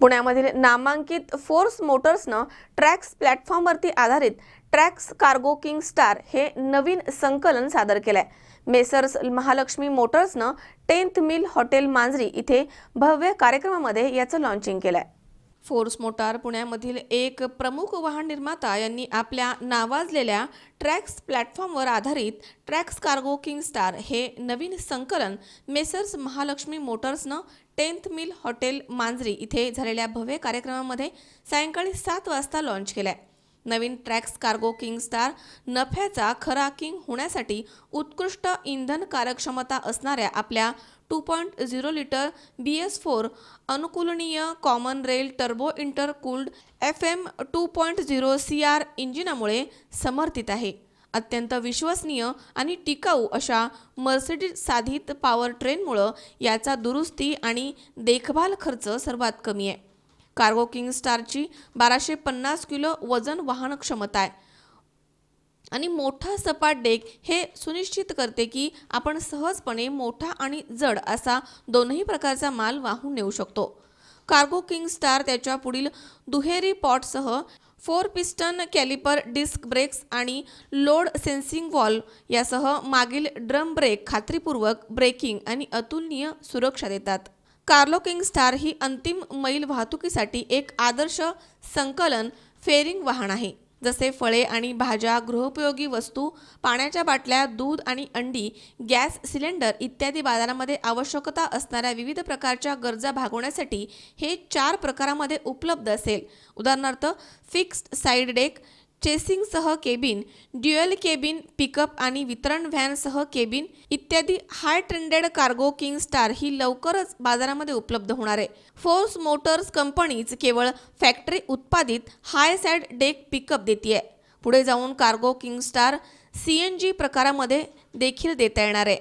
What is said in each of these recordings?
पुण्यामधील नामांकित force मोटर्सनं tracks प्लॅटफॉर्मवरती आधारित ट्रॅक्स कार्गो किंग स्टार हे नवीन संकलन सादर केलंय. मेसर्स महालक्ष्मी मोटर्सनं टेन्थ मिल हॉटेल मांजरी इथे भव्य कार्यक्रमामध्ये याचं लॉन्चिंग केलंय. फोर्स मोटार पुण्यामधील एक प्रमुख वाहन निर्माता यांनी आपल्या नावाजलेल्या ट्रॅक्स प्लॅटफॉर्मवर आधारित ट्रॅक्स कार्गो किंग स्टार हे नवीन संकलन मेसर्स महालक्ष्मी मोटर्सनं टेन्थ मिल हॉटेल मांजरी इथे झालेल्या भव्य कार्यक्रमामध्ये सायंकाळी सात वाजता लॉन्च आहे नवीन ट्रॅक्स कार्गो किंग स्टार नफ्याचा खरा किंग होण्यासाठी उत्कृष्ट इंधन कार्यक्षमता असणाऱ्या आपल्या two point zero litre B S four अनुकूलनीय common rail turbo intercooled F M two point zero C R इंजिनामुळे समर्थित आहे. अत्यंत विश्वसनीय आणि टिकाऊ अशा मर्सिडीज साधित पॉवर ट्रेनमुळं याचा दुरुस्ती आणि देखभाल खर्च सर्वात कमी आहे. कार्गो किंग स्टारची बाराशे पन्नास किलो वजन वाहन क्षमता आहे. आणि मोठा सपाट डेक हे सुनिश्चित करते की आपण सहजपणे मोठा आणि जड असा दोनही प्रकारचा माल वाहून नेऊ शकतो. कार्गो किंग स्टार त्याच्या पुढील दुहेरी पॉटसह four piston caliper disc brakes आणि लोड सेन्सिंग वॉल्व यासह मागील ड्रम ब्रेक खात्रीपूर्वक ब्रेकिंग आणि अतुलनीय सुरक्षा देतात. कार्लो किंग स्टार ही अंतिम मैल वाहतुकीसाठी एक आदर्श संकलन फेरिंग वाहन आहे. जसे फळे आणि भाज्या गृहोपयोगी वस्तू पाण्याच्या बाटल्या दूध आणि अंडी गॅस सिलेंडर इत्यादी बाजारामध्ये आवश्यकता असणाऱ्या विविध प्रकारच्या गरजा भागवण्यासाठी हे चार प्रकारामध्ये उपलब्ध असेल. उदाहरणार्थ फिक्स्ड साईड डेक चेसिंगसह केबिन ड्युअल केबिन पिकअप आणि वितरण व्हॅनसह केबिन इत्यादी high trended cargo king star ही लवकरच बाजारामध्ये उपलब्ध होणार आहे. फोर्स मोटर्स कंपनीज केवळ फॅक्टरी उत्पादित हाय सॅड डेक पिकअप देते पुढे जाऊन cargo king star C N G प्रकारामध्ये देखील देता येणार आहे.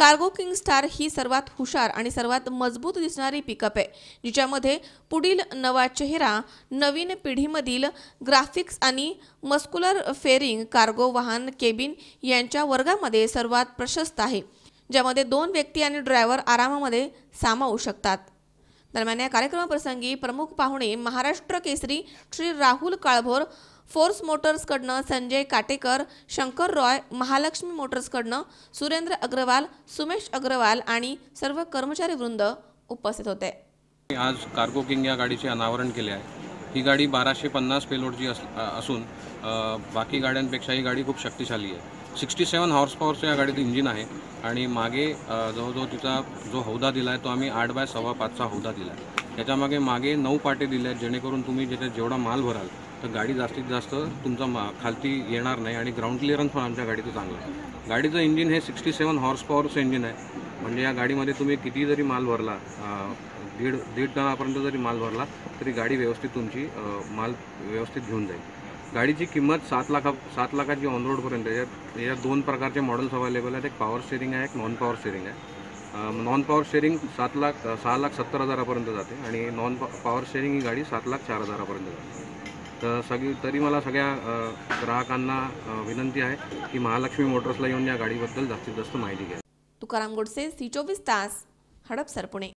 कार्गो किंग स्टार ही सर्वात हुशार आणि सर्वात मजबूत दिसणारी पिकअप आहे जिच्यामध्ये पुढील नवा चेहरा नवीन पिढीमधील ग्राफिक्स आणि मस्कुलर फेरिंग कार्गो वाहन केबिन यांच्या वर्गामध्ये सर्वात प्रशस्त आहे ज्यामध्ये दोन व्यक्ती आणि ड्रायव्हर आरामामध्ये सामावू शकतात. दरम्यान या कार्यक्रमाप्रसंगी प्रमुख पाहुणे महाराष्ट्र केसरी श्री राहुल काळभोर फोर्स मोटर्सकडनं संजय काटेकर शंकर रॉय महालक्ष्मी मोटर्सकडनं सुरेंद्र अग्रवाल सुमेश अग्रवाल आणि सर्व कर्मचारी वृंद उपस्थित होते. आज कार्गो किंग या गाडीचे अनावरण केले आहे. ही गाडी बाराशे पन्नास पेलोडची अस असून बाकी गाड्यांपेक्षा ही गाडी खूप शक्तिशाली आहे. सिक्स्टी सेवन हॉर्स पॉवरचं या गाडीत इंजिन आहे आणि मागे जवळजवळ तिचा जो हौदा दिला आहे तो आम्ही आठ बाय सव्वा पाचचा हौदा दिला आहे त्याच्यामागे मागे नऊ पाटे दिले आहेत जेणेकरून तुम्ही ज्याच्यात जेवढा माल भराल तर गाडी जास्तीत जास्त तुमचा मा खालती येणार नाही आणि ग्राउंड क्लिअरन्स पण आमच्या गाडीचं चांगलं आहे. गाडीचं इंजिन हे सिक्स्टी सेवन हॉर्स पॉवरचं इंजिन आहे. म्हणजे या गाडीमध्ये तुम्ही किती जरी माल भरला दीड दीड टनापर्यंत जरी माल भरला तरी गाडी व्यवस्थित तुमची माल व्यवस्थित घेऊन जाईल. गाडीची किंमत सात लाखा सात लाखाची ऑन रोडपर्यंत आहे. याच्यात याच्यात दोन प्रकारचे मॉडेल्स अवेलेबल आहेत. एक पॉवर स्टेरिंग आहे एक नॉन पॉवर स्टेरिंग आहे. नॉन पॉवर स्टेरिंग सात लाख सहा लाख सत्तर हजारापर्यंत जाते आणि नॉन पॉवर स्टेरिंग ही गाडी सात लाख चार हजारापर्यंत जाते. तर सगळी तरी मला सगळ्या ग्राहकांना विनंती आहे की महालक्ष्मी मोटर्सला येऊन या गाडीबद्दल जास्तीत जास्त माहिती घ्या. तुकाराम गोडसे सी चोवीस तास हडपसर पुणे.